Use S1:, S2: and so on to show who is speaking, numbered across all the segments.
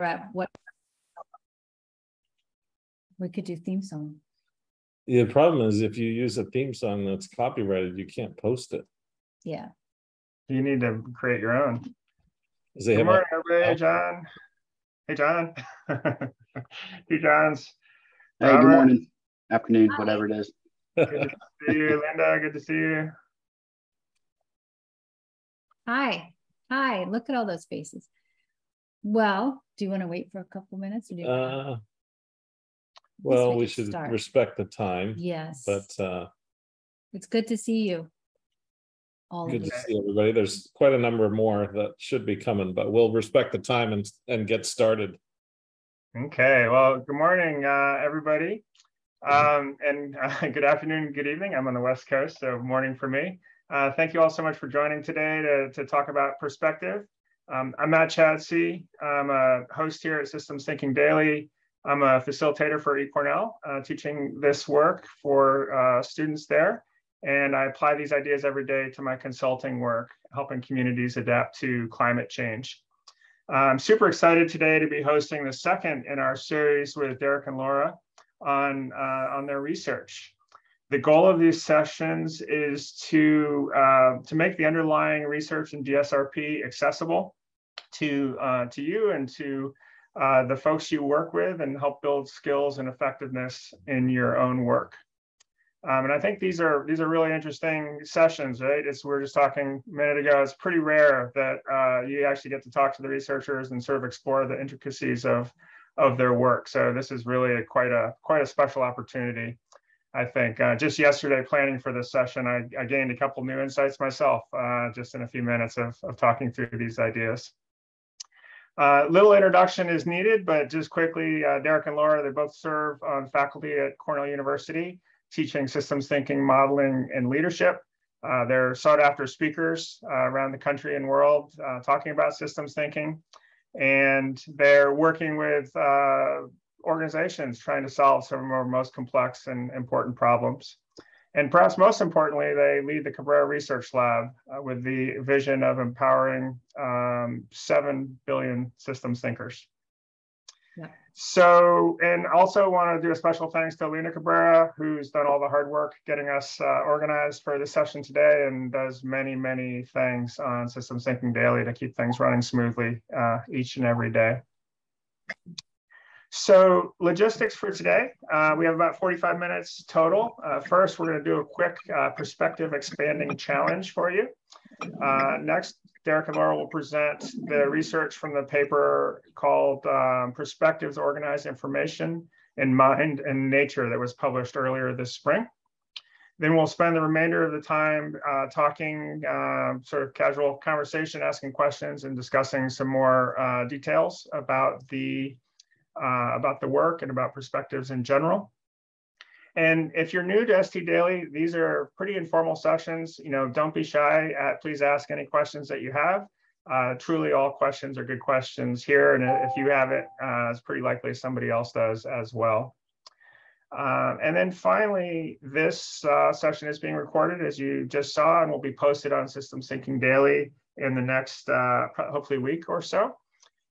S1: at what we could do theme song.
S2: The problem is if you use a theme song that's copyrighted, you can't post it.
S1: Yeah.
S3: You need to create your own.
S2: 'Cause they
S3: Good
S2: have
S3: morning, everybody. Hey, John. Hey, John. Hey, Johns.
S4: Hey, good morning, afternoon,
S1: Hi.
S4: whatever it is.
S3: Good to see you, Linda. Good to see you.
S1: Hi. Hi. Look at all those faces. Well, do you want to wait for a couple minutes or do you?
S2: Uh,
S1: guess
S2: Well,
S1: we
S2: we
S1: can
S2: should
S1: start.
S2: respect the time,
S1: Yes.
S2: but uh,
S1: It's good to see you. All of
S2: good
S1: you.
S2: to see everybody. There's quite a number more that should be coming, but we'll respect the time and, and get started.
S3: Okay, well, good morning, uh, everybody. Um, and uh, good afternoon, good evening. I'm on the West Coast, so morning for me. Uh, thank you all so much for joining today to, to talk about perspective. Um, I'm Matt Chadsey. I'm a host here at Systems Thinking Daily. I'm a facilitator for eCornell, uh, teaching this work for uh, students there. And I apply these ideas every day to my consulting work, helping communities adapt to climate change. I'm super excited today to be hosting the second in our series with Derek and Laura on, uh, on their research. The goal of these sessions is to, uh, to make the underlying research in DSRP accessible to, uh, to you and to uh, the folks you work with and help build skills and effectiveness in your own work. Um, and I think these are these are really interesting sessions, right? It's we are just talking a minute ago. It's pretty rare that uh, you actually get to talk to the researchers and sort of explore the intricacies of of their work. So this is really a, quite a quite a special opportunity. I think uh, just yesterday planning for this session, I, I gained a couple new insights myself uh, just in a few minutes of, of talking through these ideas. Uh, little introduction is needed, but just quickly, uh, Derek and Laura, they both serve on faculty at Cornell University, teaching systems thinking, modeling, and leadership. Uh, they're sought after speakers uh, around the country and world uh, talking about systems thinking. And they're working with organizations trying to solve some of our most complex and important problems. And perhaps most importantly, they lead the Cabrera Research Lab uh, with the vision of empowering um, 7 billion systems thinkers.
S1: Yeah.
S3: So, and also want to do a special thanks to Luna Cabrera, who's done all the hard work getting us uh, organized for this session today and does many, many things on Systems Thinking Daily to keep things running smoothly uh, each and every day. So logistics for today, uh, we have about 45 minutes total. Uh, first, we're going to do a quick uh, perspective expanding challenge for you. Uh, next, Derek and Laura will present the research from the paper called um, Perspectives Organize Information in Mind and Nature that was published earlier this spring. Then we'll spend the remainder of the time uh, talking uh, sort of casual conversation, asking questions and discussing some more uh, details about the uh, about the work and about perspectives in general. And if you're new to ST Daily, these are pretty informal sessions. You know, don't be shy. At, please ask any questions that you have. Uh, truly, all questions are good questions here. And if you have it, uh, it's pretty likely somebody else does as well. Um, and then finally, this uh, session is being recorded, as you just saw, and will be posted on Systems Thinking Daily in the next, uh, hopefully, week or so.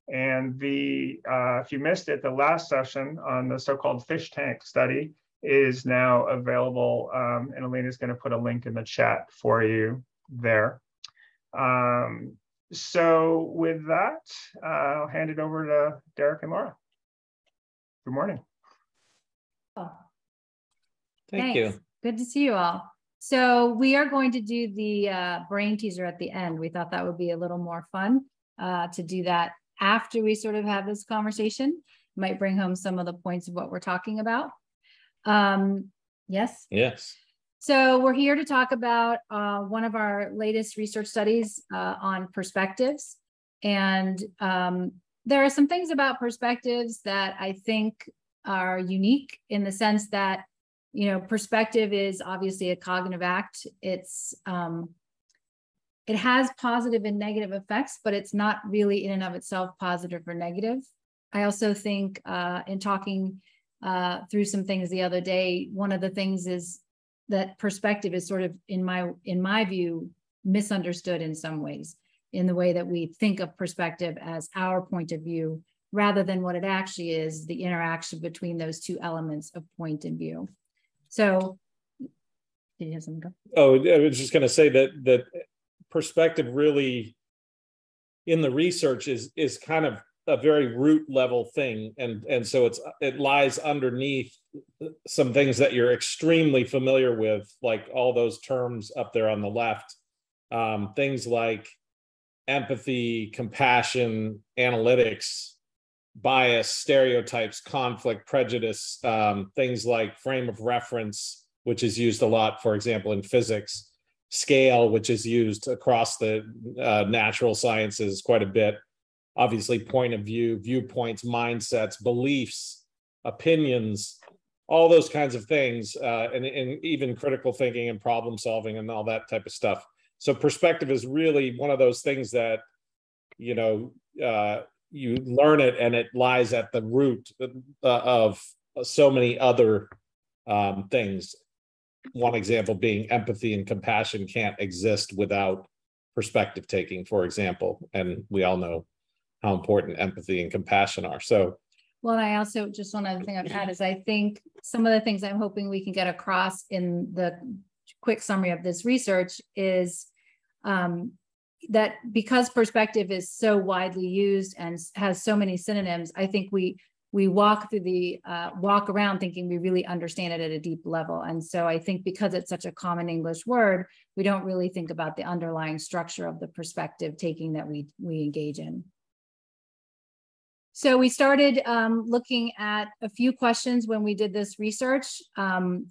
S3: And the uh, if you missed it, the last session on the so-called fish tank study is now available. Um, and Alina is going to put a link in the chat for you there. Um, so with that, uh, I'll hand it over to Derek and Laura. Good morning.
S1: Oh,
S2: Thank you.
S1: Good to see you all. So we are going to do the uh, brain teaser at the end. We thought that would be a little more fun uh, to do that after we sort of have this conversation. Might bring home some of the points of what we're talking about. Um, yes.
S2: Yes.
S1: So we're here to talk about uh, one of our latest research studies uh, on perspectives. And um, there are some things about perspectives that I think are unique in the sense that, you know, perspective is obviously a cognitive act. It's, um, it has positive and negative effects, but it's not really in and of itself positive or negative. I also think uh, in talking uh, through some things the other day, one of the things is that perspective is sort of in my in my view misunderstood in some ways in the way that we think of perspective as our point of view rather than what it actually is, the interaction between those two elements of point and view. So did you have something go?
S2: Oh, I was just gonna say that, that perspective really in the research is, is kind of a very root level thing. And, and so it's, it lies underneath some things that you're extremely familiar with, like all those terms up there on the left. Um, things like empathy, compassion, analytics, bias, stereotypes, conflict, prejudice, um, things like frame of reference, which is used a lot, for example, in physics, scale, which is used across the uh, natural sciences quite a bit. Obviously, point of view, viewpoints, mindsets, beliefs, opinions, all those kinds of things, uh, and, and even critical thinking and problem solving and all that type of stuff. So, perspective is really one of those things that, you know, uh, you learn it and it lies at the root uh, of so many other um, things. One example being empathy and compassion can't exist without perspective taking, for example. And we all know how important empathy and compassion are. So,
S1: well, I also just one other thing I've had is I think some of the things I'm hoping we can get across in the quick summary of this research is um, that because perspective is so widely used and has so many synonyms, I think we we walk through the uh, walk around thinking we really understand it at a deep level. And so I think because it's such a common English word, we don't really think about the underlying structure of the perspective taking that we we engage in. So we started um, looking at a few questions when we did this research, um,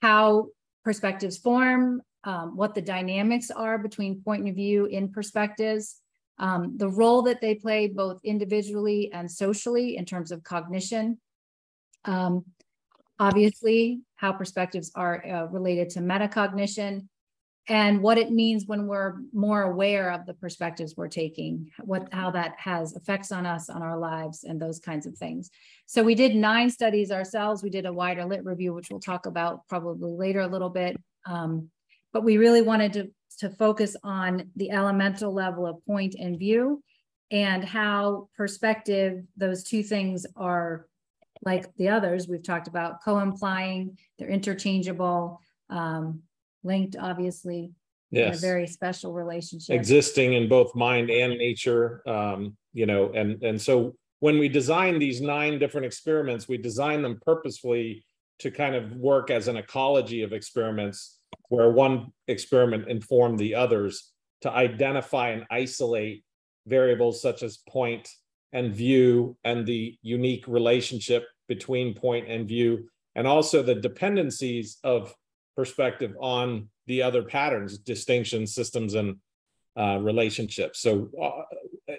S1: how perspectives form, um, what the dynamics are between point of view in perspectives, um, the role that they play both individually and socially in terms of cognition. Um, obviously, how perspectives are uh, related to metacognition and what it means when we're more aware of the perspectives we're taking, what how that has effects on us, on our lives, and those kinds of things. So we did nine studies ourselves. We did a wider lit review, which we'll talk about probably later a little bit. Um, but we really wanted to, to focus on the elemental level of point and view and how perspective, those two things are like the others we've talked about, co-implying, they're interchangeable, um, linked obviously, yes. a very special relationship.
S2: Existing in both mind and nature, um, you know, and, and so when we design these nine different experiments, we design them purposefully to kind of work as an ecology of experiments where one experiment informed the others to identify and isolate variables such as point and view and the unique relationship between point and view, and also the dependencies of perspective on the other patterns, distinctions, systems, and uh, relationships. So uh,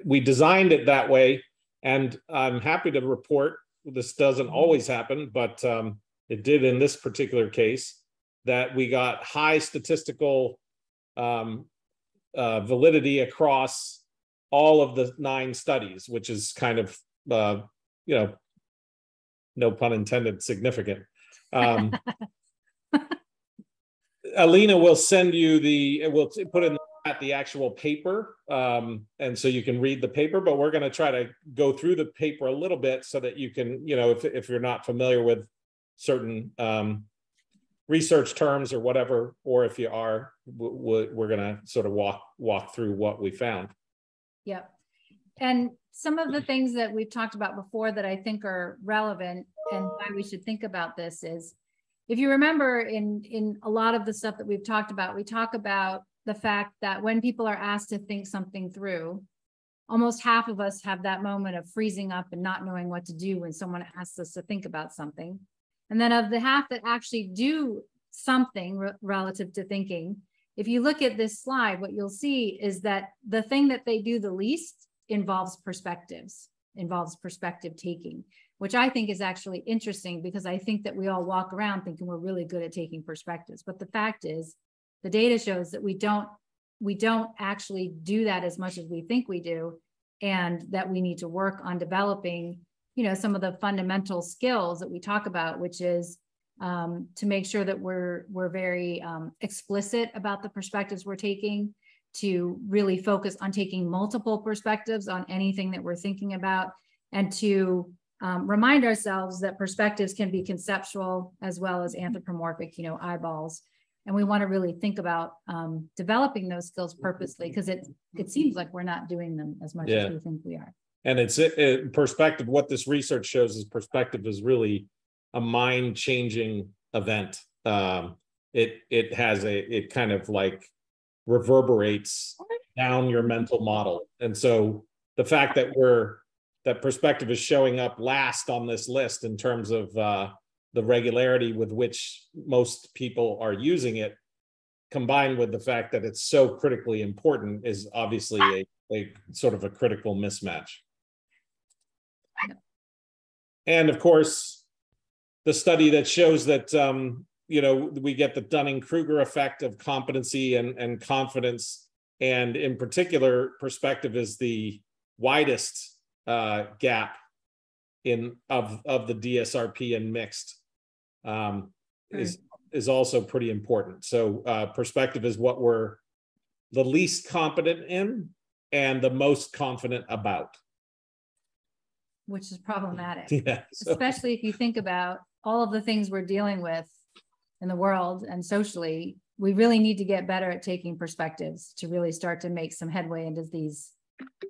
S2: we designed it that way, and I'm happy to report this doesn't always happen, but um, it did in this particular case that we got high statistical um, uh, validity across all of the nine studies, which is kind of, uh, you know, no pun intended, significant. Um, Alina will send you the, we'll put in at the actual paper, um, and so you can read the paper. But we're going to try to go through the paper a little bit so that you can, you know, if if you're not familiar with certain um, research terms or whatever, or if you are, we're going to sort of walk walk through what we found.
S1: Yep. And some of the things that we've talked about before that I think are relevant and why we should think about this is if you remember in in a lot of the stuff that we've talked about, we talk about the fact that when people are asked to think something through, almost half of us have that moment of freezing up and not knowing what to do when someone asks us to think about something. And then of the half that actually do something re relative to thinking, if you look at this slide, what you'll see is that the thing that they do the least involves perspectives, involves perspective taking, which I think is actually interesting because I think that we all walk around thinking we're really good at taking perspectives. But the fact is, the data shows that we don't we don't actually do that as much as we think we do and that we need to work on developing you know some of the fundamental skills that we talk about which is um, to make sure that we're we're very um, explicit about the perspectives we're taking to really focus on taking multiple perspectives on anything that we're thinking about and to um, remind ourselves that perspectives can be conceptual as well as anthropomorphic, you know, eyeballs. And we want to really think about um, developing those skills purposely because it it seems like we're not doing them as much
S2: Yeah.
S1: as we think we are.
S2: And it's it, perspective. What this research shows is perspective is really a mind changing event. Um, it it has a it kind of like reverberates down your mental model, and so the fact that we're that perspective is showing up last on this list in terms of uh, the regularity with which most people are using it, combined with the fact that it's so critically important, is obviously a, a sort of a critical mismatch. And of course, the study that shows that um, you know we get the Dunning-Kruger effect of competency and, and confidence, and in particular, perspective is the widest uh, gap in of of the DSRP and mixed um, is is also pretty important. So uh, perspective is what we're the least competent in and the most confident about.
S1: Which is problematic,
S2: Yeah. so-
S1: especially if you think about all of the things we're dealing with in the world and socially. We really need to get better at taking perspectives to really start to make some headway into these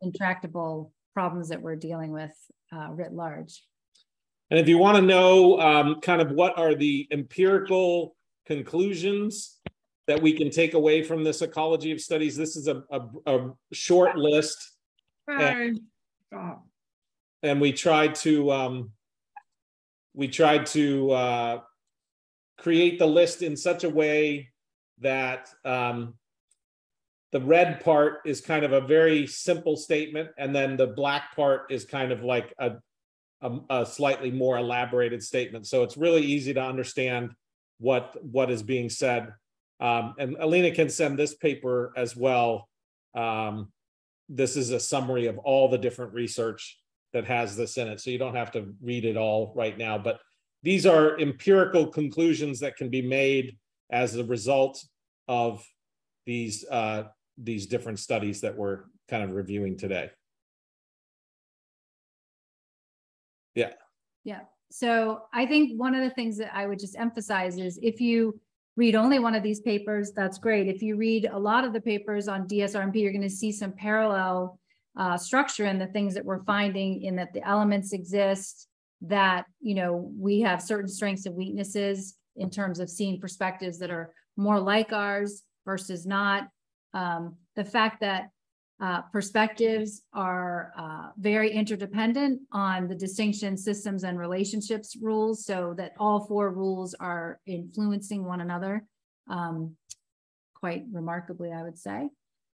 S1: intractable problems that we're dealing with uh, writ large.
S2: And if you want to know um, kind of what are the empirical conclusions that we can take away from this ecology of studies, this is a, a, a short list. And, and we tried to um, we tried to uh, create the list in such a way that um, the red part is kind of a very simple statement, and then the black part is kind of like a a, a slightly more elaborated statement. So it's really easy to understand what what is being said. Um, and Alina can send this paper as well. Um, this is a summary of all the different research that has this in it. So you don't have to read it all right now, but these are empirical conclusions that can be made as a result of these uh, these different studies that we're kind of reviewing today.
S1: Yeah. Yeah. So I think one of the things that I would just emphasize is if you read only one of these papers, that's great. If you read a lot of the papers on DSRMP, you're going to see some parallel uh, structure and the things that we're finding in that the elements exist, that, you know, we have certain strengths and weaknesses in terms of seeing perspectives that are more like ours versus not. Um, the fact that uh, perspectives are uh, very interdependent on the distinction systems and relationships rules so that all four rules are influencing one another um, quite remarkably, I would say.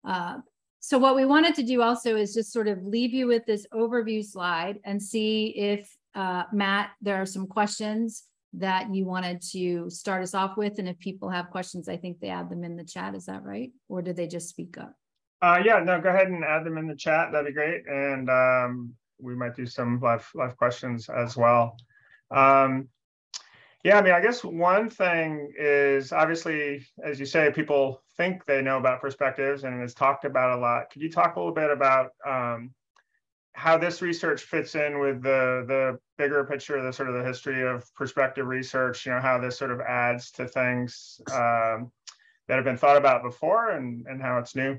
S1: Uh, so what we wanted to do also is just sort of leave you with this overview slide and see if, uh, Matt, there are some questions that you wanted to start us off with. And if people have questions, I think they add them in the chat. Is that right? Or do they just speak up?
S3: Uh, yeah, no, go ahead and add them in the chat. That'd be great. And um, we might do some live live questions as well. Um, yeah, I mean, I guess one thing is obviously, as you say, people think they know about perspectives and it's talked about a lot. Could you talk a little bit about um, how this research fits in with the the bigger picture, the sort of the history of perspective research? You know, how this sort of adds to things um, that have been thought about before and and how it's new.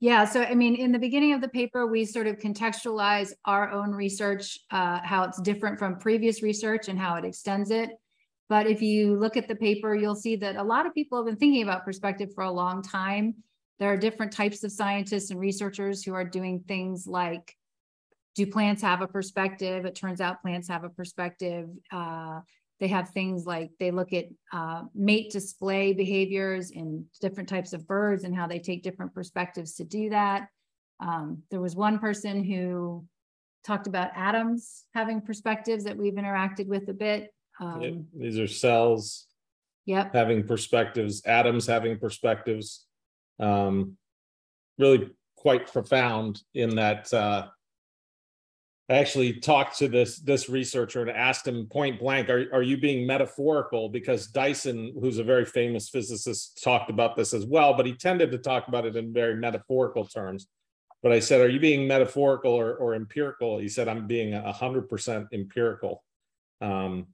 S1: Yeah, so I mean, in the beginning of the paper, we sort of contextualize our own research, uh, how it's different from previous research and how it extends it. But if you look at the paper, you'll see that a lot of people have been thinking about perspective for a long time. There are different types of scientists and researchers who are doing things like, do plants have a perspective? It turns out plants have a perspective. Uh, they have things like they look at uh, mate display behaviors in different types of birds and how they take different perspectives to do that. Um, there was one person who talked about atoms having perspectives that we've interacted with a bit. Um,
S2: Yep, These are cells
S1: Yep.
S2: having perspectives, atoms having perspectives. Um, really quite profound in that uh, I actually talked to this this researcher and asked him point blank, are, are you being metaphorical? Because Dyson, who's a very famous physicist, talked about this as well, but he tended to talk about it in very metaphorical terms. but I said, "Are you being metaphorical or, or empirical?" He said, "I'm being a hundred percent empirical." Um,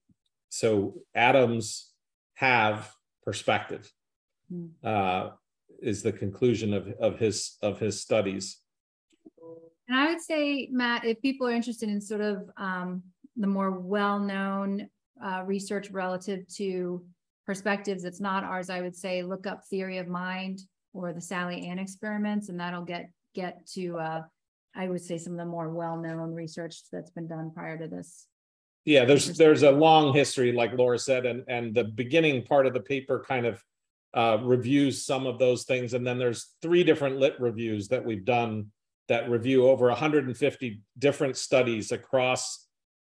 S2: so atoms have perspective.
S1: Hmm.
S2: Uh, is the conclusion of of his of his studies.
S1: And I would say, Matt, if people are interested in sort of um, the more well-known uh, research relative to perspectives that's not ours, I would say look up theory of mind or the Sally-Anne experiments, and that'll get get to uh, I would say some of the more well-known research that's been done prior to this.
S2: Yeah, there's there's a long history, like Laura said, and and the beginning part of the paper kind of uh, reviews some of those things, and then there's three different lit reviews that we've done that review over 150 different studies across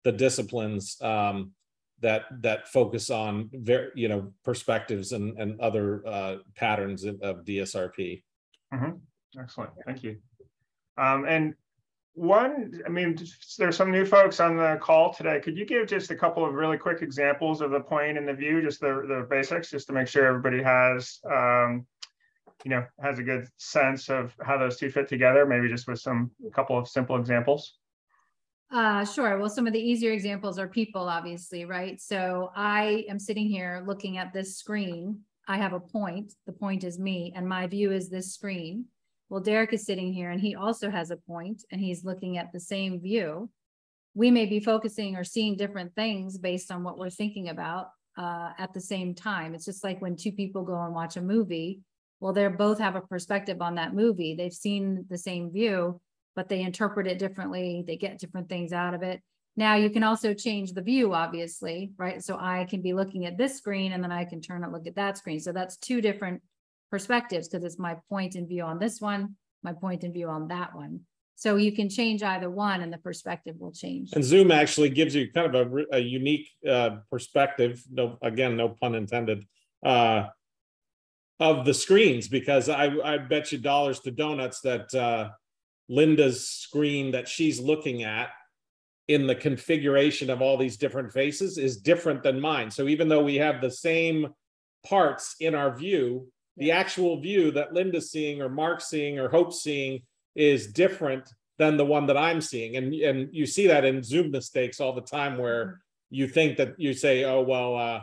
S2: the disciplines um, that that focus on very you know perspectives and and other uh, patterns of, of DSRP.
S3: Mhm. Excellent, thank you. Um, and one, I mean, there's some new folks on the call today. Could you give just a couple of really quick examples of the point and the view, just the, the basics, just to make sure everybody has, um, you know, has a good sense of how those two fit together, maybe just with some, a couple of simple examples?
S1: Uh, sure. Well, some of the easier examples are people, obviously, right? So I am sitting here looking at this screen. I have a point. The point is me, and my view is this screen. Well, Derek is sitting here and he also has a point and he's looking at the same view. We may be focusing or seeing different things based on what we're thinking about uh, at the same time. It's just like when two people go and watch a movie. Well, they both have a perspective on that movie. They've seen the same view, but they interpret it differently. They get different things out of it. Now you can also change the view, obviously, right? So I can be looking at this screen and then I can turn and look at that screen. So that's two different perspectives because it's my point in view on this one, my point in view on that one. So you can change either one and the perspective will change.
S2: And Zoom actually gives you kind of a, a unique uh, perspective. No, again, no pun intended. Uh, of the screens because I, I bet you dollars to donuts that uh, Linda's screen that she's looking at in the configuration of all these different faces is different than mine. So even though we have the same parts in our view, the actual view that Linda's seeing or Mark's seeing or Hope's seeing is different than the one that I'm seeing. And, and you see that in Zoom mistakes all the time where you think that you say, oh, well, uh,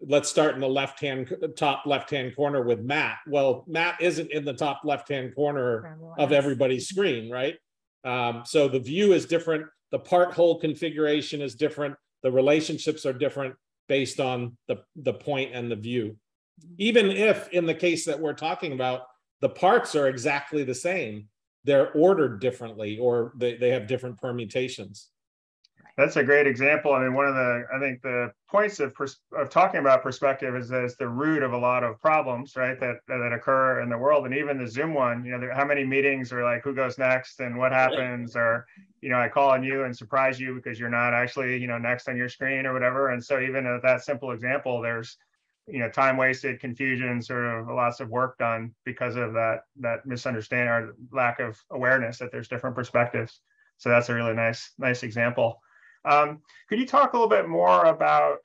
S2: let's start in the left hand, top left hand corner with Matt. Well, Matt isn't in the top left hand corner of everybody's screen, right? Um, so the view is different. The part whole configuration is different. The relationships are different based on the, the point and the view even if in the case that we're talking about the parts are exactly the same they're ordered differently or they, they have different permutations.
S3: That's a great example. I mean one of the i think the points of, pers- of talking about perspective is that it's the root of a lot of problems right that that occur in the world. And even the zoom one you know there, how many meetings are like who goes next and what happens? Or you know i call on you and surprise you because you're not actually you know next on your screen or whatever. And so even at that simple example there's you know time wasted confusion sort of lots of work done because of that that misunderstanding or lack of awareness that there's different perspectives. So that's a really nice nice example. Um, could you talk a little bit more about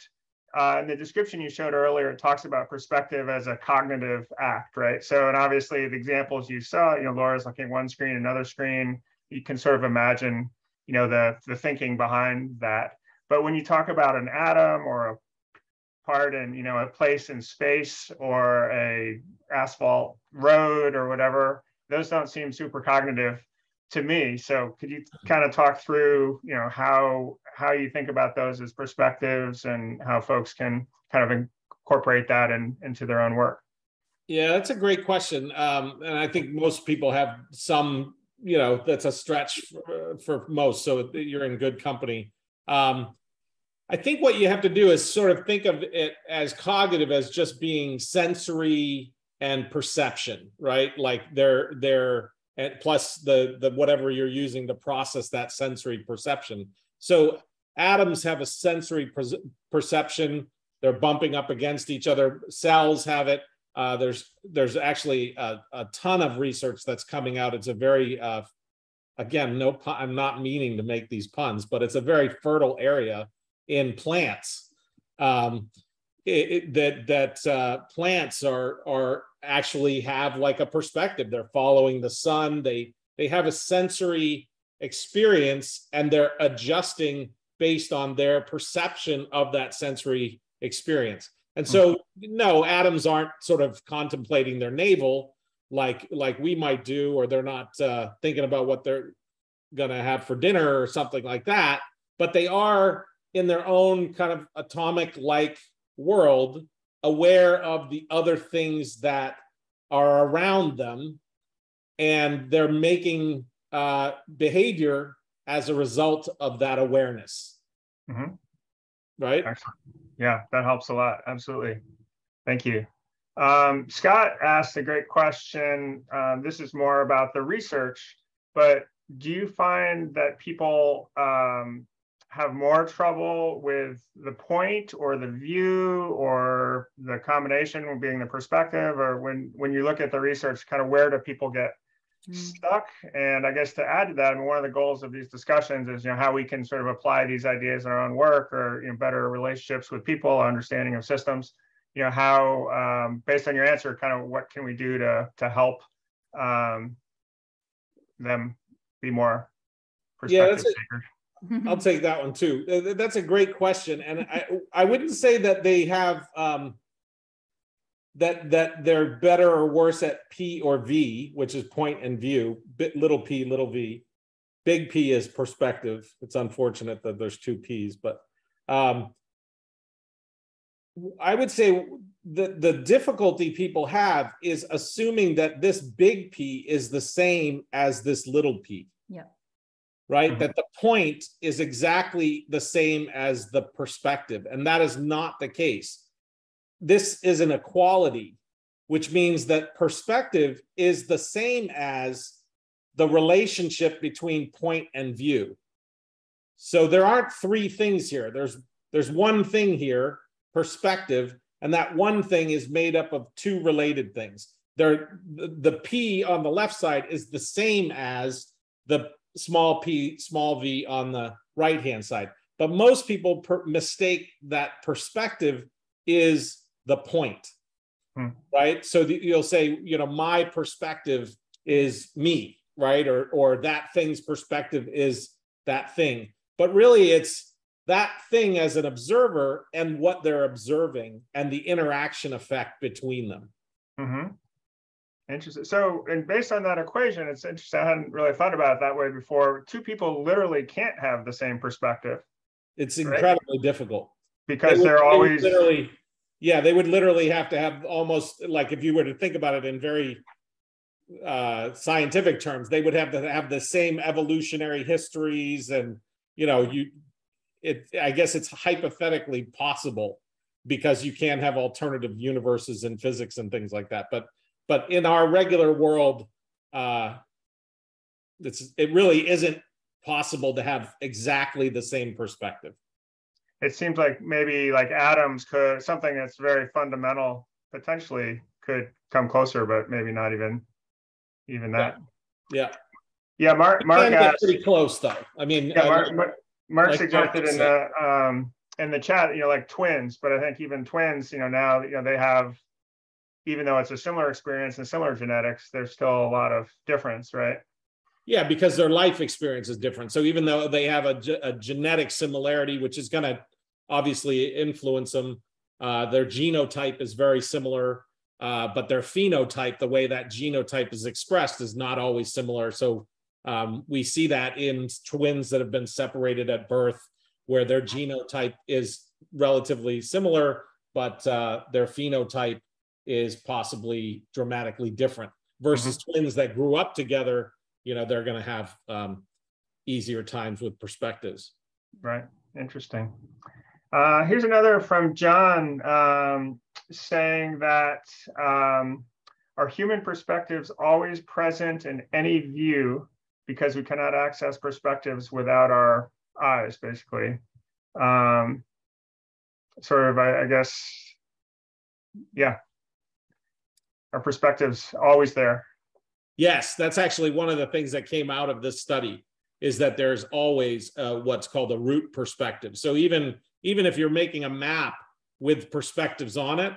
S3: uh, in the description you showed earlier it talks about perspective as a cognitive act right? So and obviously the examples you saw you know laura's looking at one screen another screen. You can sort of imagine you know the the thinking behind that. But when you talk about an atom or a part in you know a place in space or a asphalt road or whatever those don't seem super cognitive to me. So could you kind of talk through you know how how you think about those as perspectives and how folks can kind of incorporate that in, into their own work?
S2: Yeah that's a great question. Um, and i think most people have some you know that's a stretch for, for most so you're in good company. Um, I think what you have to do is sort of think of it as cognitive as just being sensory and perception, right? Like they're they're and plus the the whatever you're using to process that sensory perception. So atoms have a sensory per- perception. They're bumping up against each other. Cells have it. Uh, there's there's actually a, a, ton of research that's coming out. It's a very uh, again no pun, I'm not meaning to make these puns, but it's a very fertile area in plants. Um, it, it, that that uh, plants are are actually have like a perspective. They're following the sun. They they have a sensory experience and they're adjusting based on their perception of that sensory experience. And so, no, atoms aren't sort of contemplating their navel like like we might do, or they're not uh, thinking about what they're gonna have for dinner or something like that. But they are in their own kind of atomic like world, aware of the other things that are around them, and they're making uh, behavior as a result of that awareness.
S3: Mhm.
S2: Right?
S3: Excellent. Yeah, that helps a lot. Absolutely. Thank you. Um, Scott asked a great question. Um, this is more about the research, but do you find that people um, have more trouble with the point or the view or the combination being the perspective or when when you look at the research kind of where do people get
S1: Mm.
S3: stuck? And i guess to add to that and one of the goals of these discussions is you know how we can sort of apply these ideas in our own work or you know better relationships with people understanding of systems. You know how um, based on your answer kind of what can we do to to help um, them be more
S2: Yeah,
S3: perspective
S2: that's
S3: seekers
S2: I'll take that one too. That's a great question, and I I wouldn't say that they have um, that that they're better or worse at P or V, which is point and view. Bit little P, little V. Big P is perspective. It's unfortunate that there's two P's, but um, I would say the the difficulty people have is assuming that this big P is the same as this little P right?
S3: Mhm.
S2: That the point is exactly the same as the perspective, and that is not the case. This is an equality, which means that perspective is the same as the relationship between point and view. So there aren't three things here. There's there's one thing here, perspective, and that one thing is made up of two related things. There the, the P on the left side is the same as the small p, small v on the right hand side. But most people per- mistake that perspective is the point,
S3: Hmm.
S2: right? So the, you'll say, you know, my perspective is me, right? Or or that thing's perspective is that thing. But really, it's that thing as an observer and what they're observing and the interaction effect between them.
S3: hmm Interesting. So, and based on that equation, it's interesting. I hadn't really thought about it that way before. Two people literally can't have the same perspective
S2: It's
S3: Right.
S2: incredibly difficult.
S3: because
S2: They would-
S3: they're
S2: they
S3: always
S2: literally yeah they would literally have to have almost like if you were to think about it in very uh scientific terms they would have to have the same evolutionary histories and you know you it i guess it's hypothetically possible because you can have alternative universes in physics and things like that but but in our regular world uh it's it really isn't possible to have exactly the same perspective
S3: it seems like maybe like atoms could something that's very fundamental potentially could come closer, but maybe not even even that.
S2: yeah
S3: Yeah, Mark Mark
S2: get
S3: asked,
S2: pretty close though. I mean,
S3: yeah,
S2: uh,
S3: Mark, Mark, Mark
S2: like
S3: suggested in the um in the chat, you know, like twins, but I think even twins, you know, now you know they have even though it's a similar experience and similar genetics, there's still a lot of difference, right?
S2: yeah, because their life experience is different. So even though they have a, a genetic similarity, which is going to obviously influence them, uh, their genotype is very similar, uh, but their phenotype, the way that genotype is expressed, is not always similar. So um, we see that in twins that have been separated at birth, where their genotype is relatively similar, but uh, their phenotype is possibly dramatically different versus twins that grew up together you know they're going to have um, easier times with perspectives
S3: Right. Interesting. Uh, here's another from John um, saying that um, are human perspectives always present in any view because we cannot access perspectives without our eyes, basically. Um, sort of, I, I guess, yeah. Our perspectives always there.
S2: yes that's actually one of the things that came out of this study is that there's always uh, what's called a root perspective so even even if you're making a map with perspectives on it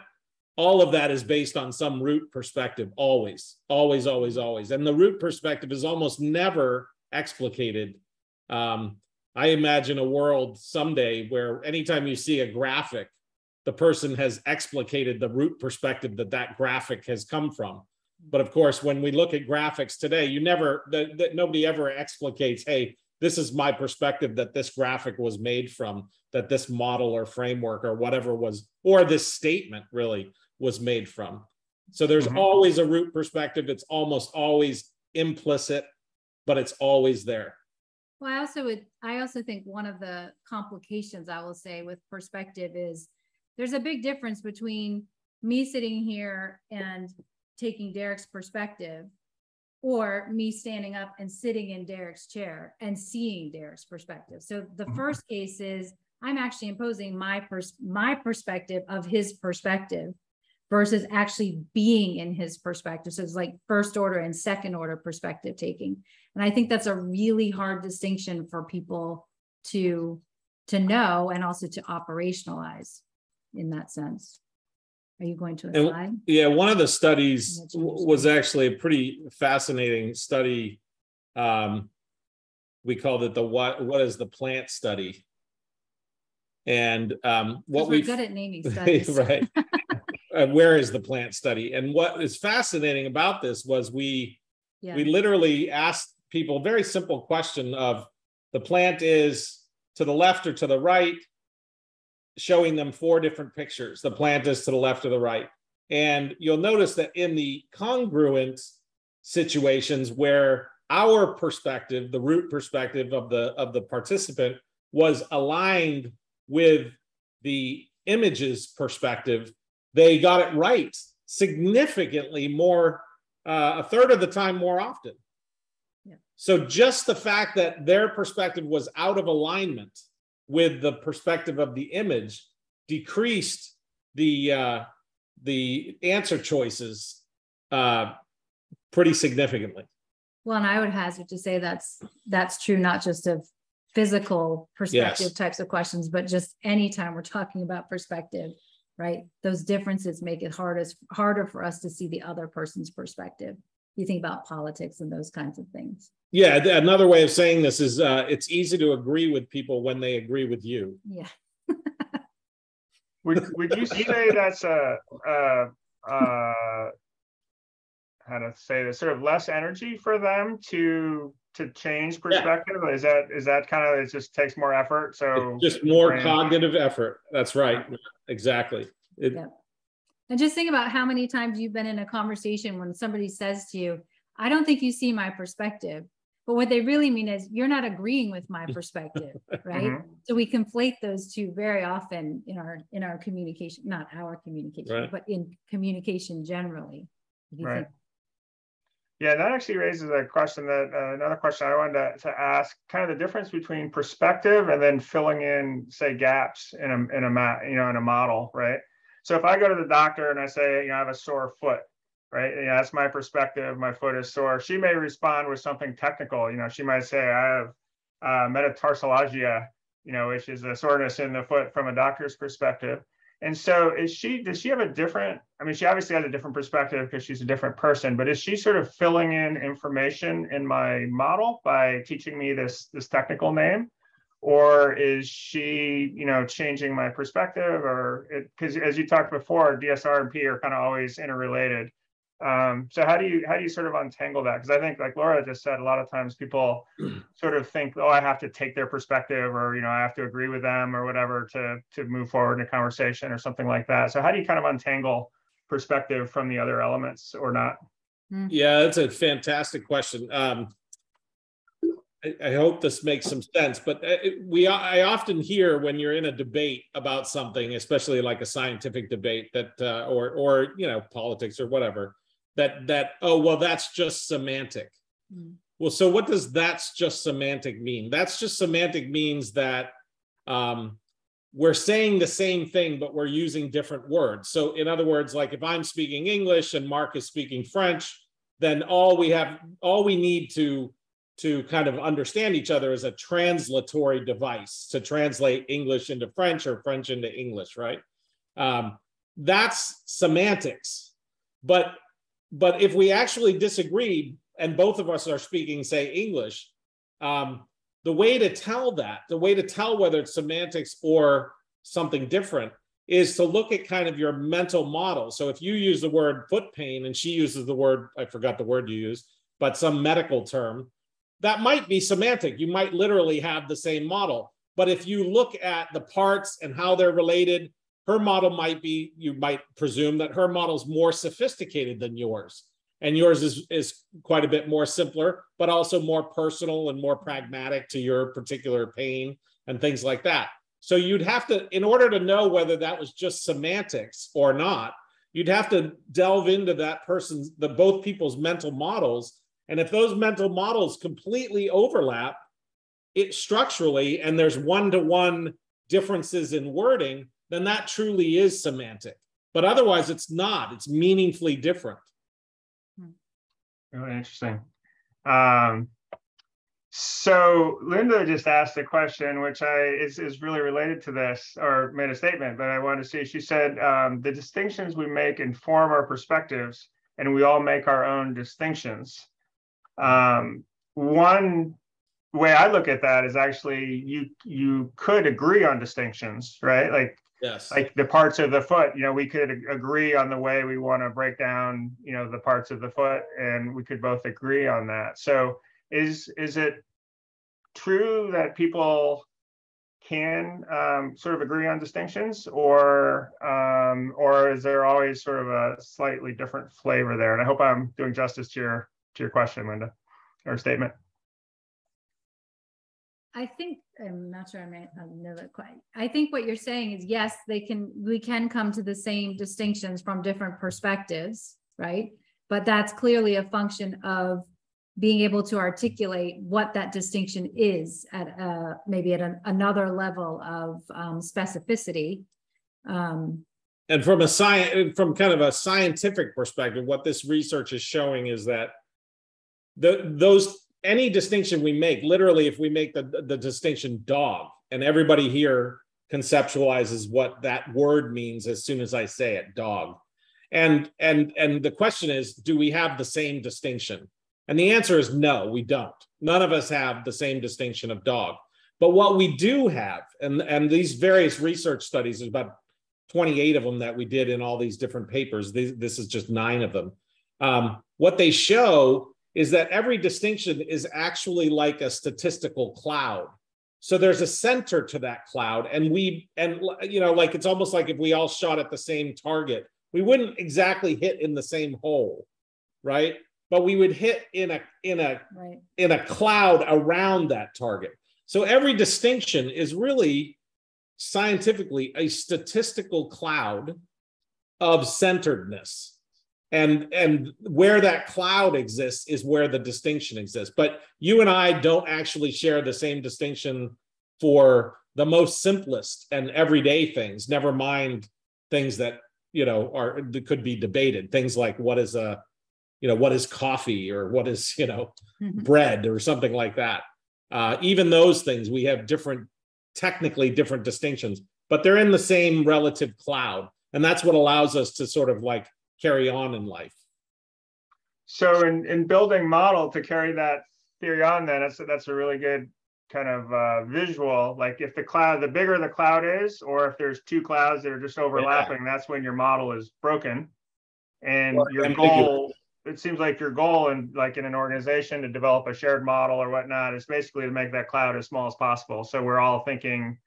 S2: all of that is based on some root perspective, always, always, always, always. And the root perspective is almost never explicated. Um, I imagine a world someday where anytime you see a graphic, the person has explicated the root perspective that that graphic has come from. But of course, when we look at graphics today, you never, that, that nobody ever explicates, hey, this is my perspective that this graphic was made from, that this model or framework or whatever was, or this statement really was made from. So there's mm-hmm. always a root perspective. It's almost always implicit, but it's always there.
S1: Well, I also would, I also think one of the complications I will say with perspective is there's a big difference between me sitting here and taking Derek's perspective or me standing up and sitting in Derek's chair and seeing Derek's perspective. So the mm-hmm. first case is I'm actually imposing my pers- my perspective of his perspective versus actually being in his perspective. So it's like first order and second order perspective taking. And I think that's a really hard distinction for people to to know and also to operationalize in that sense. Are you going to a and, slide?
S2: Yeah, one of the studies was actually a pretty fascinating study. Um, we called it the what what is the plant study? And um, what
S1: we good at naming studies,
S2: right? uh, where is the plant study? And what is fascinating about this was we yeah. we literally asked people a very simple question of the plant is to the left or to the right, showing them four different pictures. The plant is to the left or the right. And you'll notice that in the congruent situations where our perspective, the root perspective of the of the participant was aligned with the image's perspective, they got it right significantly more, uh, a third of the time more often. Yeah. So just the fact that their perspective was out of alignment with the perspective of the image decreased the uh, the answer choices uh, pretty significantly.
S1: Well, and I would hazard to say that's that's true not just of physical perspective yes. types of questions, but just anytime we're talking about perspective right? Those differences make it hardest harder for us to see the other person's perspective. You think about politics and those kinds of things.
S2: Yeah, another way of saying this is uh, it's easy to agree with people when they agree with you.
S1: Yeah.
S3: would Would you say that's a, a, a how to say this sort of less energy for them to to change perspective? Yeah. Is that is that kind of it just takes more effort? So
S2: it's just more brain... cognitive effort. That's right. Exactly. It,
S1: yeah. And just think about how many times you've been in a conversation when somebody says to you, I don't think you see my perspective. But what they really mean is you're not agreeing with my perspective, right? Mm-hmm. So we conflate those two very often in our in our communication, not our communication, right. but in communication generally.
S3: right. Think. Yeah, that actually raises a question that uh, another question I wanted to, to ask, kind of the difference between perspective and then filling in, say, gaps in a in a mat, you know, in a model, right? So if I go to the doctor and I say, you know, I have a sore foot, right? You know, that's my perspective. My foot is sore. She may respond with something technical. You know, she might say, I have uh, metatarsalgia, you know, which is a soreness in the foot from a doctor's perspective. And so is she, does she have a different, I mean, she obviously has a different perspective because she's a different person, but is she sort of filling in information in my model by teaching me this, this technical name? Or is she, you know, changing my perspective or because as you talked before, DSR and P are kind of always interrelated. Um, so how do you how do you sort of untangle that? Because I think, like Laura just said, a lot of times people sort of think, oh, I have to take their perspective, or you know, I have to agree with them, or whatever, to to move forward in a conversation or something like that. So how do you kind of untangle perspective from the other elements, or not?
S2: Hmm. Yeah, that's a fantastic question. Um, I, I hope this makes some sense, but uh, we I often hear when you're in a debate about something, especially like a scientific debate, that uh, or or you know politics or whatever that that oh well that's just semantic. Mm. well so what does that's just semantic mean? That's just semantic means that um, we're saying the same thing but we're using different words. So in other words like if i'm speaking english and mark is speaking french then all we have all we need to to kind of understand each other as a translatory device to translate english into french or french into english right um, that's semantics. But but if we actually disagree, and both of us are speaking, say, English, um, the way to tell that, the way to tell whether it's semantics or something different, is to look at kind of your mental model. So if you use the word foot pain and she uses the word, I forgot the word you use, but some medical term, that might be semantic. You might literally have the same model. But if you look at the parts and how they're related, her model might be, you might presume that her model is more sophisticated than yours. And yours is, is quite a bit more simpler, but also more personal and more pragmatic to your particular pain and things like that. So you'd have to, in order to know whether that was just semantics or not, you'd have to delve into that person's, the both people's mental models. And if those mental models completely overlap, it structurally, and there's one-to-one differences in wording, then that truly is semantic. But otherwise, it's not. It's meaningfully different.
S3: Really interesting. Um, so Linda just asked a question, which I is, is really related to this, or made a statement, but I wanted to see. She said um, the distinctions we make inform our perspectives, and we all make our own distinctions. Um, one way I look at that is actually you you could agree on distinctions, right? Like
S2: Yes.
S3: like the parts of the foot you know we could agree on the way we want to break down you know the parts of the foot and we could both agree on that so is is it true that people can um, sort of agree on distinctions or um, or is there always sort of a slightly different flavor there and i hope i'm doing justice to your to your question linda or statement
S1: I think I'm not sure I may I know that quite. I think what you're saying is yes, they can we can come to the same distinctions from different perspectives, right? But that's clearly a function of being able to articulate what that distinction is at a, maybe at an, another level of um, specificity. Um,
S2: and from a science, from kind of a scientific perspective, what this research is showing is that the those any distinction we make, literally, if we make the, the distinction dog, and everybody here conceptualizes what that word means as soon as I say it, dog. And and and the question is, do we have the same distinction? And the answer is no, we don't. None of us have the same distinction of dog. But what we do have, and, and these various research studies, there's about 28 of them that we did in all these different papers. This, this is just nine of them. Um, what they show is that every distinction is actually like a statistical cloud. So there's a center to that cloud, and we and you know, like it's almost like if we all shot at the same target, we wouldn't exactly hit in the same hole, right? But we would hit in a in a right. in a cloud around that target. So every distinction is really scientifically a statistical cloud of centeredness and and where that cloud exists is where the distinction exists. But you and i don't actually share the same distinction for the most simplest and everyday things never mind things that you know are that could be debated. Things like what is a you know what is coffee or what is you know mm-hmm. bread or something like that. Uh, even those things we have different technically different distinctions but they're in the same relative cloud. And that's what allows us to sort of like carry on in life.
S3: So in, in building model to carry that theory on, then that's that's a really good kind of uh, visual. Like if the cloud, the bigger the cloud is, or if there's two clouds that are just overlapping, yeah. that's when your model is broken. And well, your goal, it seems like your goal in like in an organization to develop a shared model or whatnot is basically to make that cloud as small as possible. So we're all thinking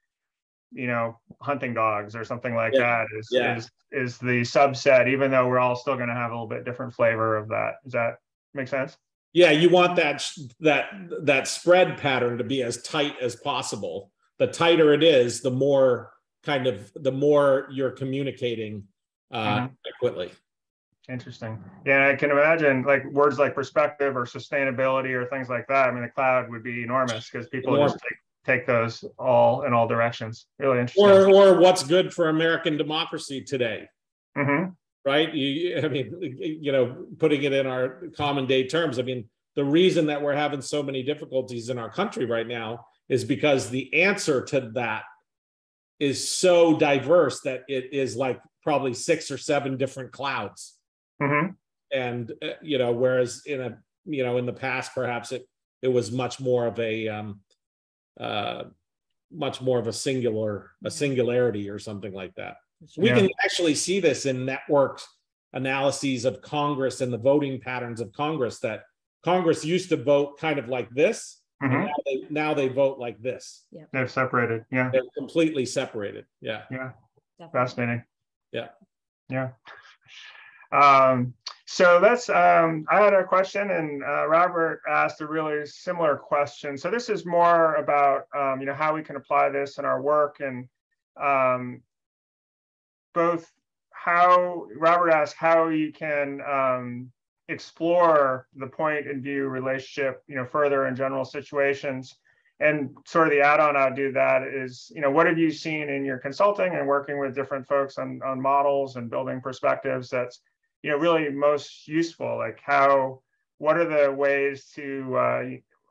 S3: you know hunting dogs or something like yeah. that is, yeah. is is the subset even though we're all still going to have a little bit different flavor of that does that make sense
S2: yeah you want that that that spread pattern to be as tight as possible the tighter it is the more kind of the more you're communicating uh mm-hmm.
S3: interesting yeah i can imagine like words like perspective or sustainability or things like that i mean the cloud would be enormous because people enormous. just take take those all in all directions. Really interesting.
S2: Or, or what's good for American democracy today.
S3: Mm-hmm.
S2: Right. You, I mean, you know, putting it in our common day terms. I mean, the reason that we're having so many difficulties in our country right now is because the answer to that is so diverse that it is like probably six or seven different clouds.
S3: Mhm.
S2: And uh, you know, whereas in a you know in the past perhaps it it was much more of a um, uh, much more of a singular a singularity or something like that. We
S3: Yeah.
S2: can actually see this in networked analyses of Congress and the voting patterns of Congress that Congress used to vote kind of like this. and
S3: Mhm.
S2: Now they, now they vote like this. Yeah.
S3: They're separated. Yeah.
S2: They're completely separated. Yeah.
S3: Yeah.
S1: Definitely.
S3: Fascinating.
S2: Yeah.
S3: Yeah. Um, so let's, um, I had a question and, uh, Robert asked a really similar question. So this is more about, um, you know, how we can apply this in our work and, um, both how, Robert asked how you can, um, explore the point and view relationship, you know, further in general situations. And sort of the add-on I'd do that is, you know, what have you seen in your consulting and working with different folks on, on models and building perspectives that's, you know, really most useful? Like how, what are the ways to, uh,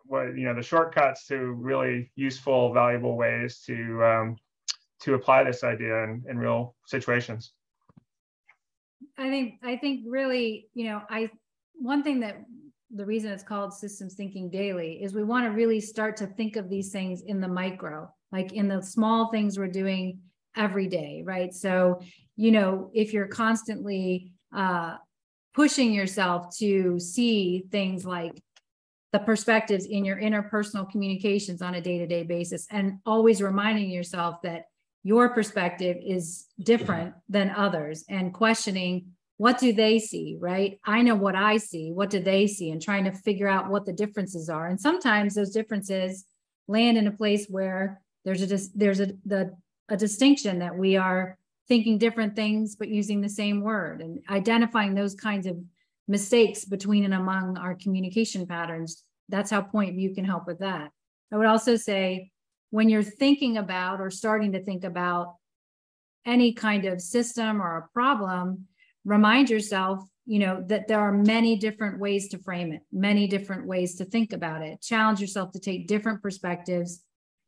S3: what, you know, the shortcuts to really useful, valuable ways to, um, to apply this idea in, in real situations?
S1: I think, I think really, you know, I, one thing that the reason it's called systems thinking daily is we want to really start to think of these things in the micro, like in the small things we're doing every day, right? So, you know, if you're constantly uh, pushing yourself to see things like the perspectives in your interpersonal communications on a day-to-day basis and always reminding yourself that your perspective is different than others and questioning what do they see right? I know what i see. What do they see? And trying to figure out what the differences are. And sometimes those differences land in a place where there's a there's a the a distinction that we are thinking different things but using the same word and identifying those kinds of mistakes between and among our communication patterns. That's how point view can help with that. I would also say when you're thinking about or starting to think about any kind of system or a problem remind yourself you know that there are many different ways to frame it many different ways to think about it. Challenge yourself to take different perspectives.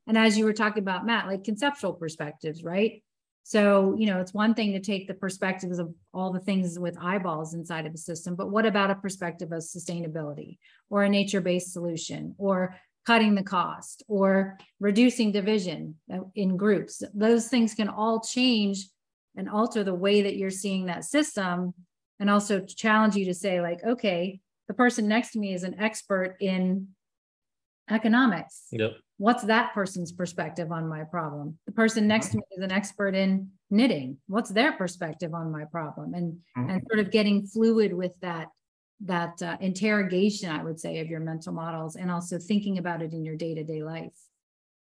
S1: And as you were talking about matt like conceptual perspectives right so you know it's one thing to take the perspectives of all the things with eyeballs inside of a system but what about a perspective of sustainability or a nature-based solution or cutting the cost or reducing division uh, in groups those things can all change and alter the way that you're seeing that system and also challenge you to say like okay the person next to me is an expert in economics
S2: Yep.
S1: What's that person's perspective on my problem the person next to me is an expert in knitting what's their perspective on my problem and
S3: Mhm.
S1: and sort of getting fluid with that that uh, interrogation i would say of your mental models and also thinking about it in your day-to-day life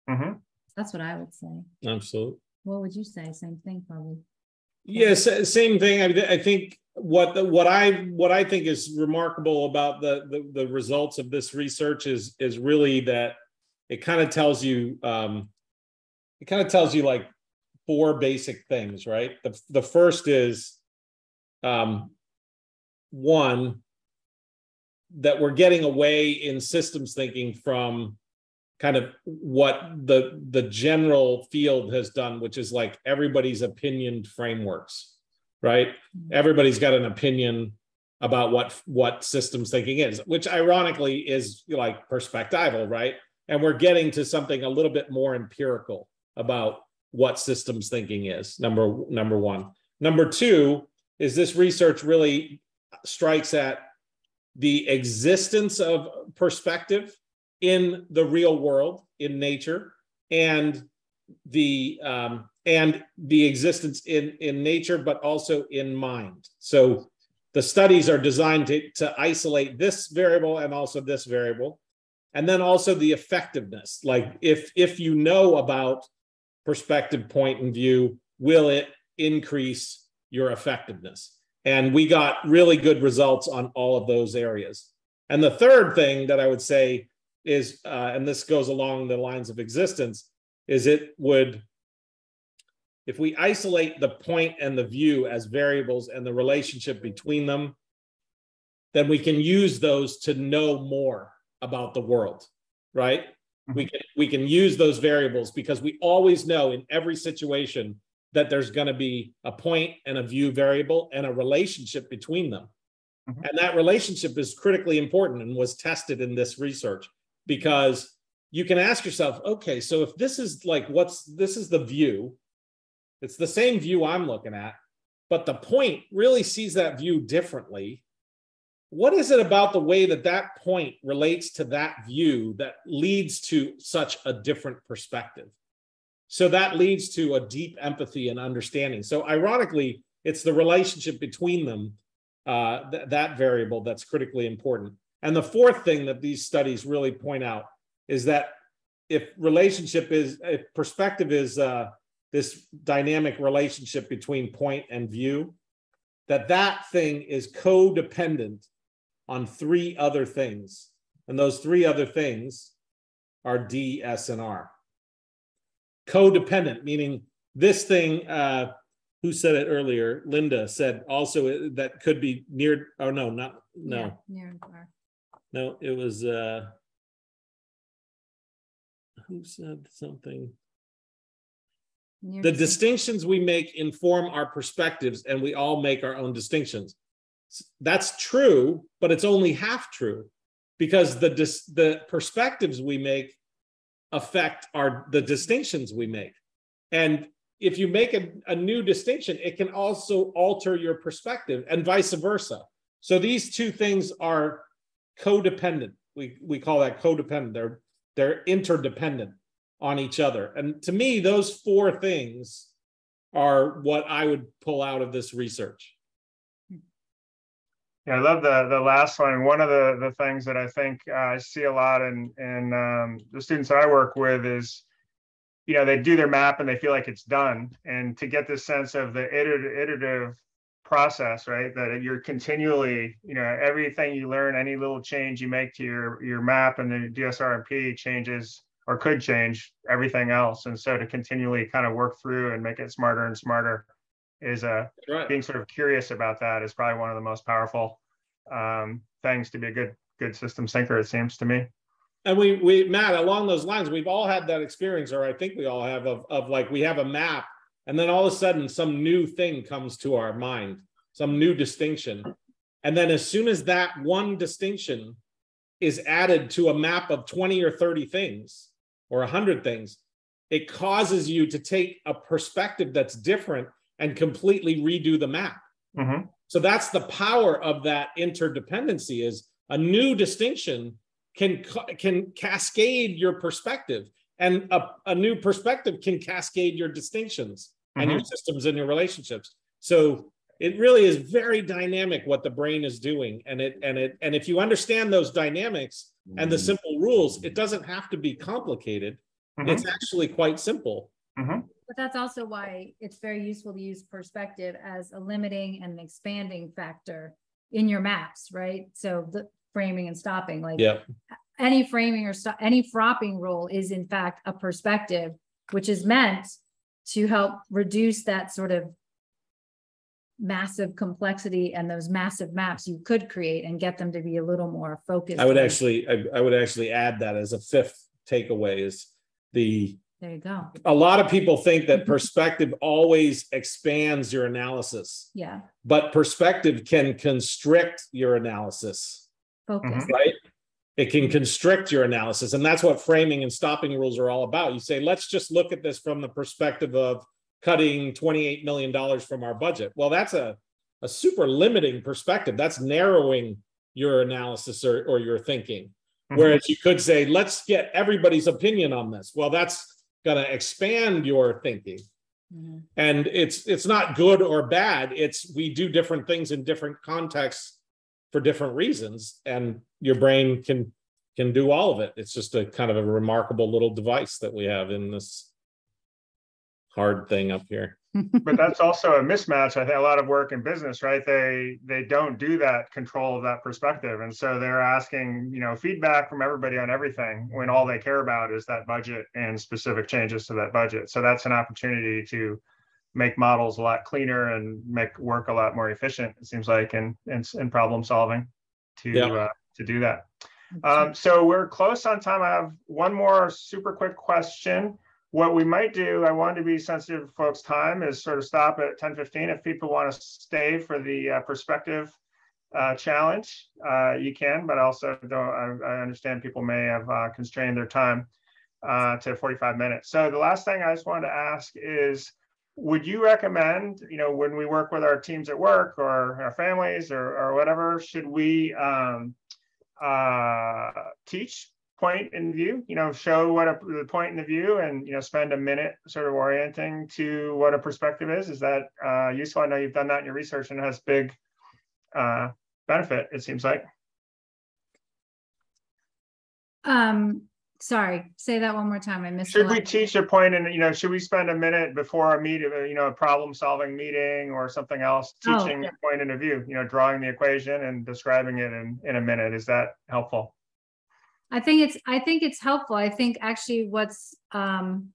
S3: Mhm.
S1: that's what i would say
S2: Absolutely.
S1: what would you say same thing probably
S2: Yes, same thing. I, I think what the, what I what I think is remarkable about the, the the results of this research is is really that it kind of tells you um, it kind of tells you like four basic things, right? The the first is um, one that we're getting away in systems thinking from kind of what the the general field has done which is like everybody's opinioned frameworks right everybody's got an opinion about what what systems thinking is which ironically is like perspectival right and we're getting to something a little bit more empirical about what systems thinking is number number 1 number 2 is this research really strikes at the existence of perspective in the real world in nature and the um, and the existence in in nature but also in mind. So the studies are designed to, to isolate this variable and also this variable and then also the effectiveness. Like if if you know about perspective point and view will it increase your effectiveness? And we got really good results on all of those areas. And the third thing that i would say is, uh, and this goes along the lines of existence, is it would, if we isolate the point and the view as variables and the relationship between them, then we can use those to know more about the world, right? we can we can use those variables because we always know in every situation that there's going to be a point and a view variable and a relationship between them
S3: Mhm.
S2: and that relationship is critically important and was tested in this research because you can ask yourself okay so if this is like what's this is the view it's the same view i'm looking at but the point really sees that view differently what is it about the way that that point relates to that view that leads to such a different perspective? So that leads to a deep empathy and understanding. So ironically it's the relationship between them uh, th- that variable that's critically important. And the fourth thing that these studies really point out is that if relationship is if perspective is uh, this dynamic relationship between point and view that that thing is codependent on three other things. And those three other things are d s and r. Codependent meaning this thing uh, who said it earlier? Linda said also that could be near oh no not no.
S1: Yeah, near and far.
S2: no it was uh who said something?
S1: Near
S2: the distinctions we make inform our perspectives and we all make our own distinctions that's true but it's only half true because the dis- the perspectives we make affect our the distinctions we make and if you make a, a new distinction it can also alter your perspective and vice versa so these two things are codependent we we call that codependent they're they're interdependent on each other. And to me, those four things are what I would pull out of this research.
S3: Yeah, I love the the last one. One of the the things that I think uh, I see a lot in in um, the students I work with is, you know, they do their map and they feel like it's done, and to get this sense of the iterative, iterative process, right? That you're continually, you know, everything you learn, any little change you make to your your map and the DSRMP changes or could change everything else, and so to continually kind of work through and make it smarter and smarter is a
S2: Right.
S3: being sort of curious about that is probably one of the most powerful um, things to be a good good system thinker. It seems to me.
S2: And we we Matt, along those lines, we've all had that experience, or I think we all have of of like we have a map, and then all of a sudden some new thing comes to our mind, some new distinction. And then as soon as that one distinction is added to a map of 20 or 30 things or 100 things, it causes you to take a perspective that's different and completely redo the map.
S3: Mhm.
S2: So that's the power of that interdependency is a new distinction can can cascade your perspective and a, a new perspective can cascade your distinctions and your systems and your relationships. So it really is very dynamic what the brain is doing and it and it and if you understand those dynamics and the simple rules it doesn't have to be complicated
S3: Mhm.
S2: it's actually quite simple
S1: But that's also why it's very useful to use perspective as a limiting and expanding factor in your maps, right? So the framing and stopping, like
S2: yeah
S1: any framing or stop, any fropping rule is in fact a perspective, which is meant to help reduce that sort of massive complexity and those massive maps you could create and get them to be a little more focused.
S2: i would actually I, I would actually add that as a fifth takeaway is the
S1: There you go.
S2: a lot of people think that perspective always expands your analysis,
S1: Yeah,
S2: but perspective can constrict your analysis,
S1: focus.
S2: right? It can constrict your analysis. And that's what framing and stopping rules are all about. You say, let's just look at this from the perspective of cutting $28 million from our budget. Well, that's a, a super limiting perspective. That's narrowing your analysis or, or your thinking.
S3: Mhm.
S2: Whereas you could say, let's get everybody's opinion on this. Well, that's going to expand your thinking.
S1: Mhm.
S2: and it's it's not good or bad. It's we do different things in different contexts for different reasons and your brain can can do all of it. It's just a kind of a remarkable little device that we have in this hard thing up here
S3: but that's also a mismatch. I think a lot of work in business, right? They they don't do that control of that perspective, and so they're asking you know feedback from everybody on everything when all they care about is that budget and specific changes to that budget. So that's an opportunity to make models a lot cleaner and make work a lot more efficient. It seems like in in, in problem solving to
S2: Yeah.
S3: uh, to do that. Um, so we're close on time. I have one more super quick question. What we might do, I want to be sensitive to folks' time, is sort of stop at 10:15. If people want to stay for the uh, perspective uh, challenge, uh, you can, but also don't. I, I understand people may have uh, constrained their time uh, to 45 minutes. So the last thing I just wanted to ask is, would you recommend, you know, when we work with our teams at work or our families or, or whatever, should we um, uh, teach point in view, you know, show what a the point in the view and, you know, spend a minute sort of orienting to what a perspective is? Is that uh, useful? I know you've done that in your research and it has big uh, benefit, it seems like.
S1: Um, sorry, say that one more time. I missed.
S3: Should we teach a point and, you know, should we spend a minute before a meeting, uh, you know, a problem solving meeting or something else,
S1: Oh,
S3: teaching
S1: yeah.
S3: a point in a view, you know, drawing the equation and describing it in, in a minute? Is that helpful?
S1: I think it's, I think it's helpful. I think actually what's, um,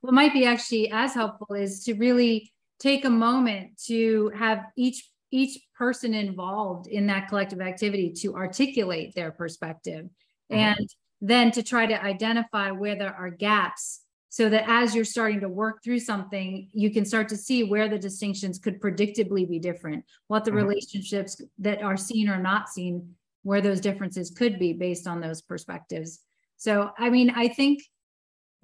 S1: what might be actually as helpful is to really take a moment to have each, each person involved in that collective activity to articulate their perspective.
S3: Mhm.
S1: And then to try to identify where there are gaps so that as you're starting to work through something, you can start to see where the distinctions could predictably be different, what the
S3: Mhm.
S1: relationships that are seen or not seen where those differences could be based on those perspectives. So, I mean, I think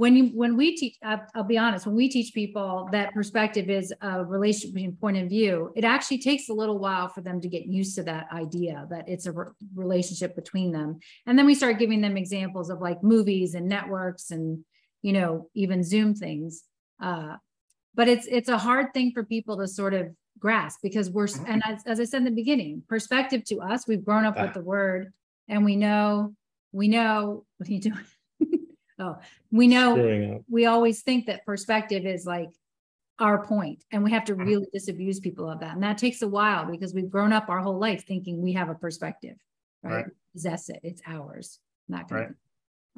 S1: when you when we teach, I'll, I'll be honest, when we teach people that perspective is a relationship between point of view, it actually takes a little while for them to get used to that idea that it's a re- relationship between them. And then we start giving them examples of like movies and networks and you know even Zoom things. Uh, but it's it's a hard thing for people to sort of grasp because we're
S3: Mhm.
S1: and as, as I said in the beginning, perspective to us, we've grown up
S2: Ah.
S1: with the word and we know we know what are you doing? oh, we know we always think that perspective is like our point and we have to
S3: Mhm.
S1: really disabuse people of that and that takes a while because we've grown up our whole life thinking we have a perspective right,
S3: Right.
S1: Possess it it's ours that kind
S3: Right.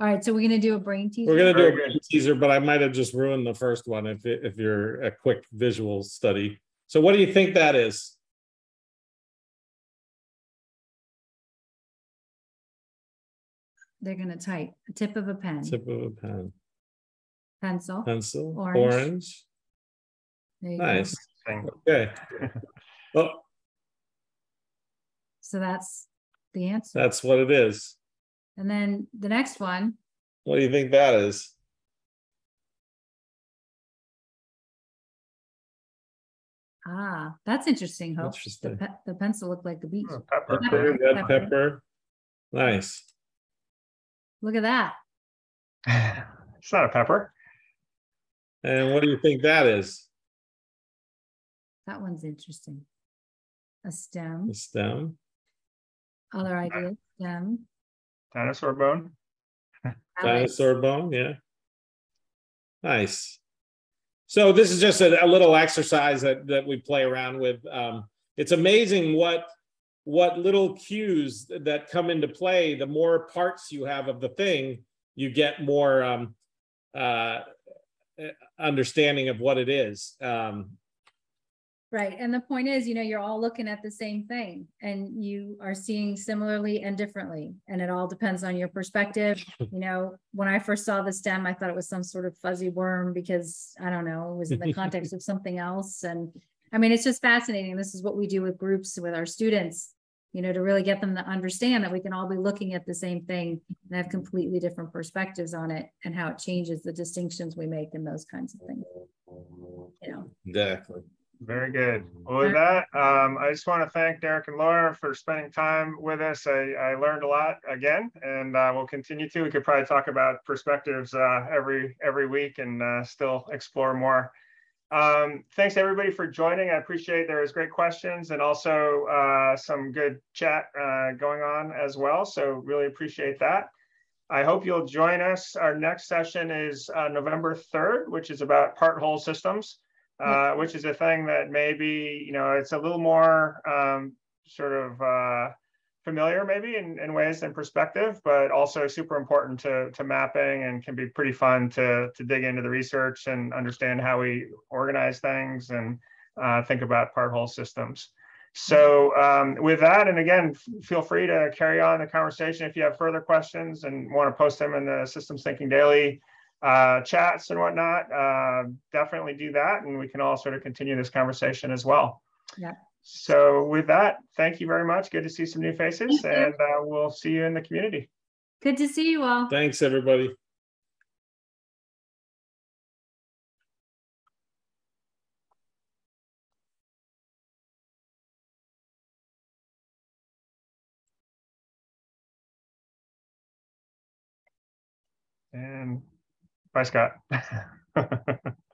S1: all right so we're gonna do a brain teaser
S2: We're gonna do a
S3: good.
S2: teaser, but I might have just ruined the first one if, it- if you're a quick visual study. So what do you think that is?
S1: they're gonna type a tip of a pen
S2: Tip of a pen,
S1: pencil
S2: pencil,
S1: Orange.
S2: orange,
S1: There you go.
S2: nice,
S3: Thing.
S2: okay. Oh,
S1: so that's the answer
S2: that's what it is.
S1: and then the next one
S2: What do you think that is?
S1: Ah that's interesting hope the, pe- the pencil looked like the beach
S3: Oh, Pepper.
S2: Pepper,
S1: Pepper.
S2: red pepper. Nice.
S1: look at that
S3: It's not a pepper.
S2: And what do you think that is?
S1: that one's interesting a stem
S2: A stem,
S1: other ideas stem
S3: Dinosaur bone.
S2: Dinosaur bone, yeah. Nice. So this is just a, a little exercise that, that we play around with. Um, it's amazing what, what little cues that come into play. The more parts you have of the thing, you get more um, uh, understanding of what it is. Um,
S1: Right. And the point is, you know, you're all looking at the same thing and you are seeing similarly and differently. And it all depends on your perspective. You know, when I first saw the stem, I thought it was some sort of fuzzy worm because I don't know, it was in the context of something else. And I mean, it's just fascinating. This is what we do with groups with our students, you know, to really get them to understand that we can all be looking at the same thing and have completely different perspectives on it and how it changes the distinctions we make and those kinds of things, you know.
S2: exactly.
S3: Very good. Well, with that, um, I just want to thank Derek and Laura for spending time with us. I, I learned a lot again, and uh, we'll continue to. We could probably talk about perspectives uh, every every week and uh, still explore more. Um, thanks everybody for joining. I appreciate there was great questions and also uh, some good chat uh, going on as well. So really appreciate that. I hope you'll join us. Our next session is uh, November 3rd, which is about part whole systems uh, which is a thing that maybe, you know, it's a little more um, sort of uh, familiar maybe in, in ways and perspective, but also super important to, to mapping and can be pretty fun to, to dig into the research and understand how we organize things and uh, think about part whole systems. So um, with that, and again, feel free to carry on the conversation if you have further questions and want to post them in the Systems Thinking Daily uh, chats and whatnot. Uh, definitely do that, and we can all sort of continue this conversation as well.
S1: Yeah.
S3: So with that, thank you very much. Good to see some new faces, and uh, we'll see you in the community.
S1: Good to see you all.
S2: Thanks, everybody.
S3: Bye, Scott.